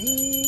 me.